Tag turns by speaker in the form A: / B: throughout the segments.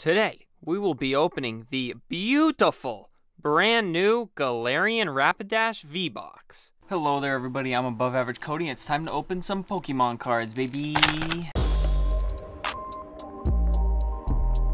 A: Today, we will be opening the beautiful, brand new Galarian Rapidash V-Box. Hello there, everybody. I'm Above Average Cody, and it's time to open some Pokemon cards, baby.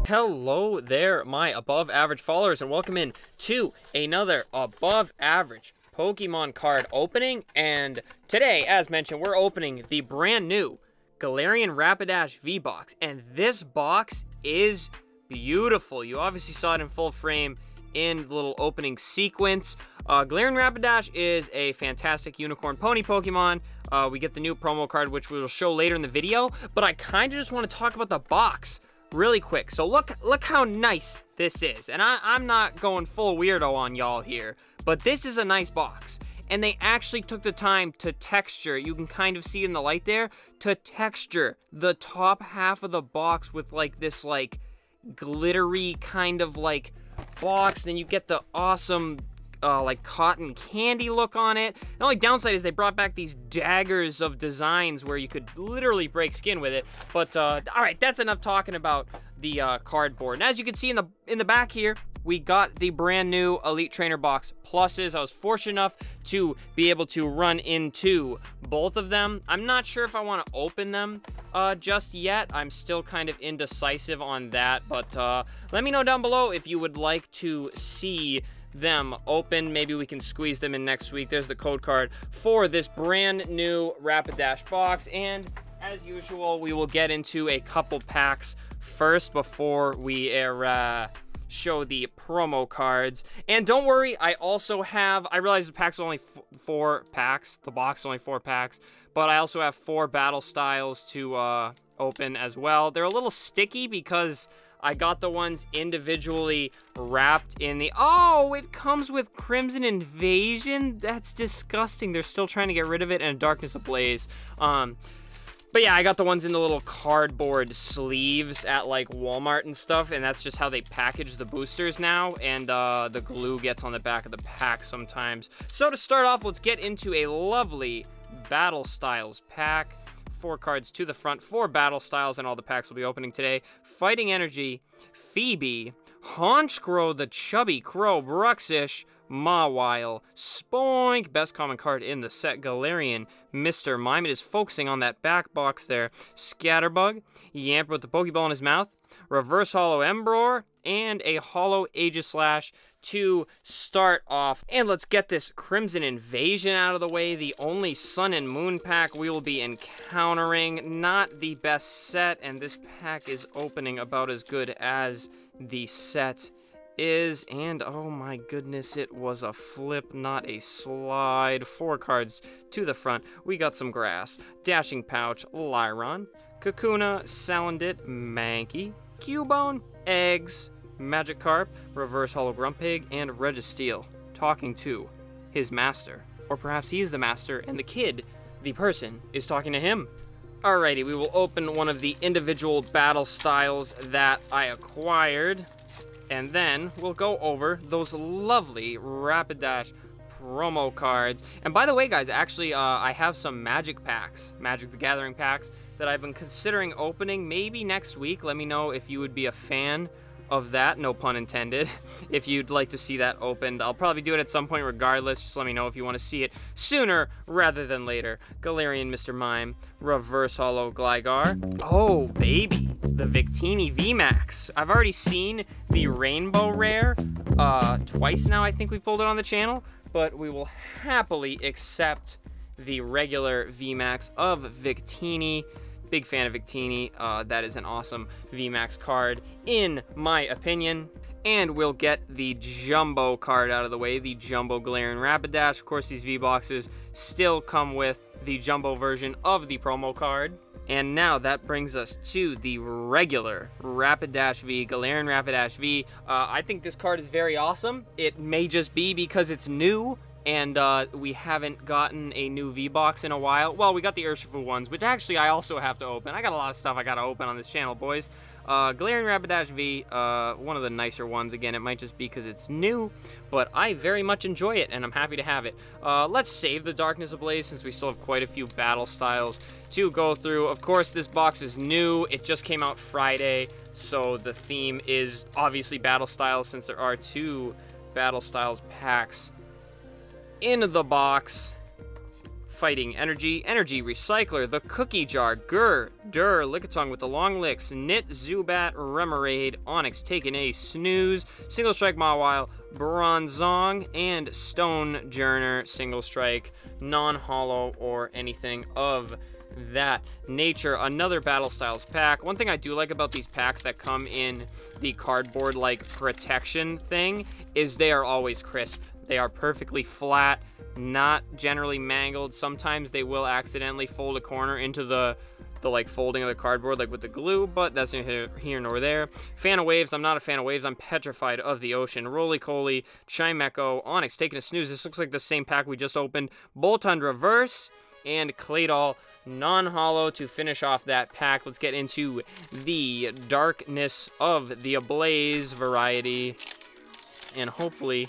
A: Hello there, my above average followers, and welcome in to another above average Pokemon card opening. And today, as mentioned, we're opening the brand new Galarian Rapidash V-Box. And this box is beautiful. You obviously saw it in full frame in the little opening sequence. Uh, Galarian Rapidash is a fantastic unicorn pony Pokemon. Uh, we get the new promo card, which we will show later in the video. But I kind of just want to talk about the box really quick. So look, look how nice this is. And I, I'm not going full weirdo on y'all here, but this is a nice box. And they actually took the time to texture, you can kind of see in the light there, to texture the top half of the box with like this like glittery kind of like box. Then you get the awesome uh, like cotton candy look on it. The only downside is they brought back these daggers of designs where you could literally break skin with it. But uh, all right, that's enough talking about the uh, cardboard. And as you can see in the in the back here, we got the brand new Elite Trainer Box Pluses. I was fortunate enough to be able to run into both of them. I'm not sure if I want to open them uh, just yet. I'm still kind of indecisive on that, but uh, let me know down below if you would like to see them open. Maybe we can squeeze them in next week. There's the code card for this brand new Rapidash box. And as usual, we will get into a couple packs first before we uh, show the promo cards. And don't worry, I also have, I realize the pack's only four packs, the box only four packs, but I also have four battle styles to uh, open as well. They're a little sticky because I got the ones individually wrapped in the, oh, it comes with Crimson Invasion? That's disgusting. They're still trying to get rid of it and Darkness Ablaze. Um, but yeah, I got the ones in the little cardboard sleeves at like Walmart and stuff, and that's just how they package the boosters now, and uh, the glue gets on the back of the pack sometimes. So to start off, let's get into a lovely Battle Styles pack. Four cards to the front, four Battle Styles, and all the packs will be opening today. Fighting Energy, Phoebe, Honchkrow the Chubby Crow, Bruxish, Mawile, Spoink, best common card in the set, Galarian, Mr. Mime. It is focusing on that back box there. Scatterbug, Yamper with the Pokeball in his mouth, Reverse Holo Emboar, and a Holo Aegislash to start off. And let's get this Crimson Invasion out of the way. The only Sun and Moon pack we will be encountering. Not the best set, and this pack is opening about as good as the set is, and oh my goodness, it was a flip, not a slide. Four cards to the front. We got some grass, Dashing Pouch, Lairon, Kakuna, Salandit, Mankey, Cubone, Eggs, Magikarp, Reverse Holo Grumpig, and Registeel, talking to his master. Or perhaps he is the master, and the kid, the person, is talking to him. Alrighty, we will open one of the individual battle styles that I acquired. And then we'll go over those lovely Rapidash promo cards. And by the way, guys, actually, uh, I have some Magic packs, Magic the Gathering packs, that I've been considering opening maybe next week. Let me know if you would be a fan of that, no pun intended. If you'd like to see that opened, I'll probably do it at some point regardless. Just let me know if you want to see it sooner rather than later. Galarian Mr. Mime, Reverse Holo Gligar. Oh, baby, the Victini VMAX. I've already seen the Rainbow Rare uh, twice now, I think we've pulled it on the channel, but we will happily accept the regular VMAX of Victini. Big fan of Victini. Uh, that is an awesome VMAX card, in my opinion. And we'll get the Jumbo card out of the way, the Jumbo Galarian Rapidash. Of course, these V-Boxes still come with the Jumbo version of the promo card. And now that brings us to the regular Rapidash V, Galarian Rapidash V. Uh, I think this card is very awesome. It may just be because it's new, and uh, we haven't gotten a new V-Box in a while. Well, we got the Urshifu ones, which actually I also have to open. I got a lot of stuff I got to open on this channel, boys. Uh, Galarian Rapidash V, uh, one of the nicer ones. Again, it might just be because it's new, but I very much enjoy it, and I'm happy to have it. Uh, let's save the Darkness Ablaze since we still have quite a few battle styles to go through. Of course, this box is new. It just came out Friday, so the theme is obviously battle styles since there are two battle styles packs in the box. Fighting Energy, Energy Recycler, the Cookie Jar, Gur, Dur, Lickitung with the Long Licks, Knit, Zubat, Remoraid, Onix taking a snooze, Single Strike Mawile, Bronzong, and Stonjourner, Single Strike, non-holo or anything of that nature. Another Battle Styles pack. One thing I do like about these packs that come in the cardboard-like protection thing is they are always crisp. They are perfectly flat, not generally mangled. Sometimes they will accidentally fold a corner into the the like folding of the cardboard like with the glue, but that's neither here nor there. Fan of waves, I'm not a fan of waves. I'm petrified of the ocean. Rolycoly, Chimecho, Onix taking a snooze. This looks like the same pack we just opened. Boltund reverse and Claydol non-holo to finish off that pack. Let's get into the darkness of the Ablaze variety. And hopefully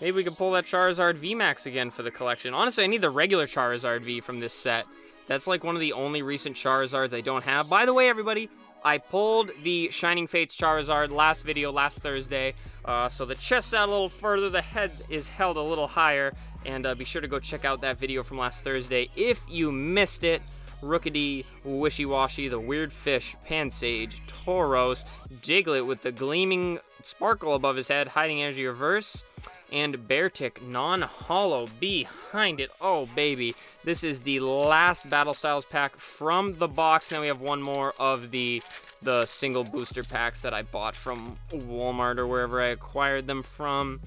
A: Maybe we can pull that Charizard VMAX again for the collection. Honestly, I need the regular Charizard V from this set. That's like one of the only recent Charizards I don't have. By the way, everybody, I pulled the Shining Fates Charizard last video, last Thursday. Uh, so the chest's out a little further, the head is held a little higher. And uh, be sure to go check out that video from last Thursday if you missed it. Rookidee, Wishiwashi, the Weird Fish, Pansage, Tauros, Diglett with the gleaming sparkle above his head, Hiding Energy Reverse, and Beartic non-holo behind it. Oh, baby. This is the last Battle Styles pack from the box. Now we have one more of the the single booster packs that I bought from Walmart or wherever I acquired them from.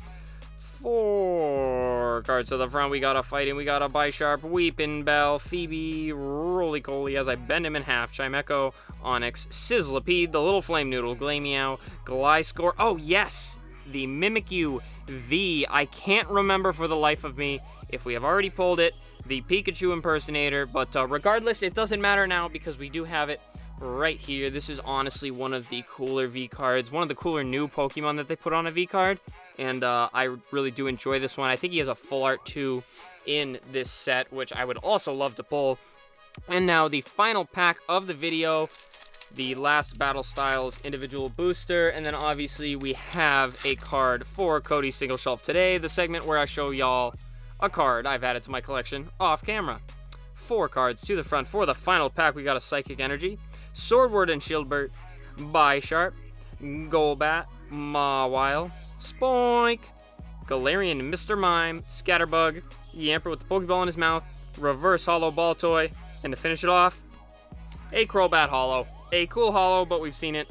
A: Four cards to the front. We got a Fighting, we got a Bisharp, Weepinbell, Phoebe, Rolycoly as I bend him in half, Chimecho, Onix, Sizzlipede, the Little Flame Noodle, Glameow, Gliscor. Oh, yes! The Mimikyu V. I can't remember for the life of me if we have already pulled it, the Pikachu impersonator, but uh, regardless, it doesn't matter now because we do have it right here. This is honestly one of the cooler V cards, one of the cooler new Pokemon that they put on a V card, and uh, I really do enjoy this one. I think he has a full art too in this set, which I would also love to pull. And now the final pack of the video the last Battle Styles individual booster, and then obviously we have a card for cody Single Shelf today, the segment where I show y'all a card I've added to my collection off camera. Four cards to the front for the final pack. We got a Psychic Energy, Sordward and Shielbert, Bisharp, Golbat, Mawile, Spoink, Galarian Mr. Mime, Scatterbug, Yamper with the Pokeball in his mouth, Reverse Holo Baltoy, and to finish it off, a Crobat Holo a cool holo, but we've seen it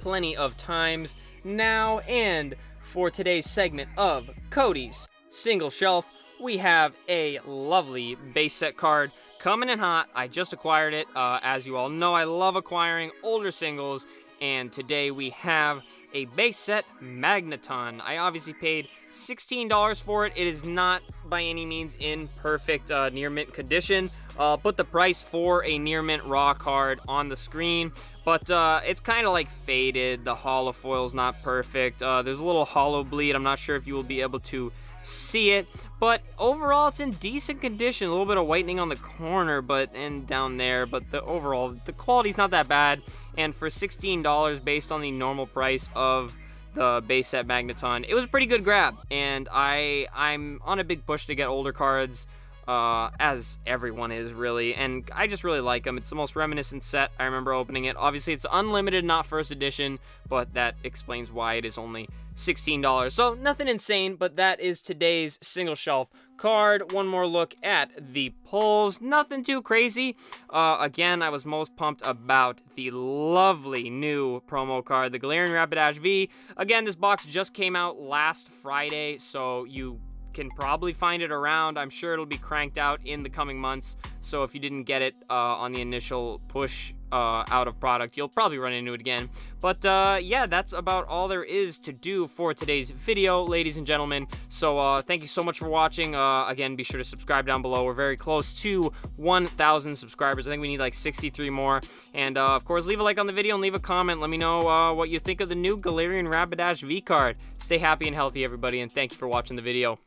A: plenty of times now. And for today's segment of Cody's Single Shelf, we have a lovely base set card coming in hot. I just acquired it. Uh, as you all know, I love acquiring older singles. And today we have a base set Magneton. I obviously paid $16 for it. It is not by any means in perfect uh, near mint condition. I'll put the price for a near mint raw card on the screen, but uh, it's kind of like faded. The holo foil's not perfect. Uh, there's a little holo bleed. I'm not sure if you will be able to see it, but overall it's in decent condition. A little bit of whitening on the corner, but and down there, but the overall the quality's not that bad. And for $16 based on the normal price of the base set Magneton, it was a pretty good grab. And I I'm on a big push to get older cards uh, as everyone is really, and I just really like them. It's the most reminiscent set. I remember opening it. Obviously, it's unlimited, not first edition, but that explains why it is only $16. So nothing insane, but that is today's single shelf card. One more look at the pulls. Nothing too crazy. Uh, again, I was most pumped about the lovely new promo card, the Galarian Rapidash V. Again, this box just came out last Friday, so you can probably find it around. I'm sure it'll be cranked out in the coming months. So if you didn't get it uh, on the initial push uh, out of product, you'll probably run into it again. But uh, yeah, that's about all there is to do for today's video, ladies and gentlemen. So uh, thank you so much for watching. Uh, again, be sure to subscribe down below. We're very close to 1,000 subscribers. I think we need like 63 more. And uh, of course, leave a like on the video and leave a comment. Let me know what you think of the new Galarian Rapidash V card. Stay happy and healthy, everybody, and thank you for watching the video.